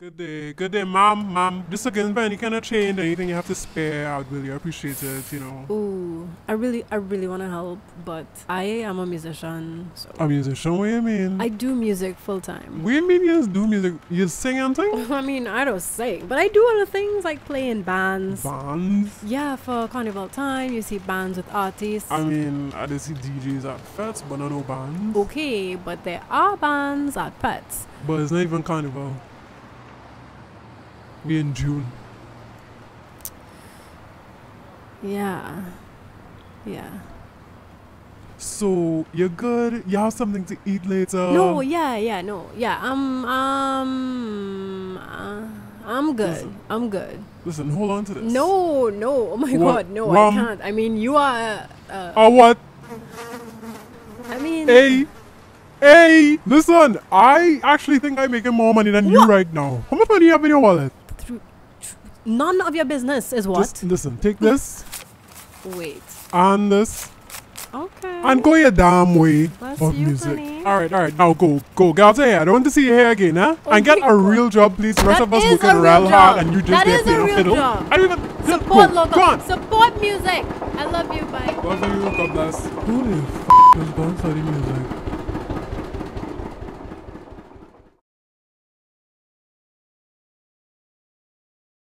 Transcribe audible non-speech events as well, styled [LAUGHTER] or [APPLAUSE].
Good day, good day, ma'am, ma'am. Just looking for any kind of change, anything you have to spare, I would really appreciate it, you know. Ooh, I really, I really want to help, but I am a musician, so A musician, what do you mean? I do music full time. what you mean you just do music? You sing and sing? [LAUGHS] I mean, I don't sing, but I do other things like play in bands. Bands? Yeah, for carnival time, you see bands with artists. I mean, I just see DJs at fetes, but not no bands. okay, but there are bands at Pets. But it's not even carnival. We in June. Yeah, yeah. So, you're good? You have something to eat later? no, yeah, yeah, no, yeah. I'm, um, uh, I'm good. Listen. I'm good. Listen, hold on to this. No, no. Oh my What? God, no, Rum? I can't. I mean, you are. Uh, uh, Oh, what? I mean, Hey, hey, listen, I actually think I'm making more money than you right now. How much money do you have in your wallet? Through, tr- none of your business is what? Just listen, take this [LAUGHS] Wait. and this Okay. and go your damn way Bless of you, music. honey. Alright, alright, now go, go. Get out of here. I don't want to see you here again, huh? Oh and get a go. real job, please. The rest That of us is working a real real hard and you just That there is a real fiddle. job. I don't even Support go. local. Go on. Support music. I love you. Bye. Love you, God bless. Who the